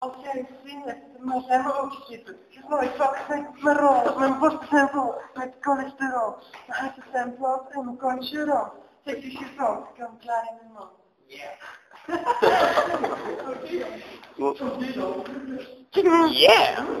Okej, synek, możemy oksipy. No i fakty, mero, mam postępu, med kolesterol. Jag har till exempel en konkurrent. Tycker du så? Kan klara min Yeah. Yeah.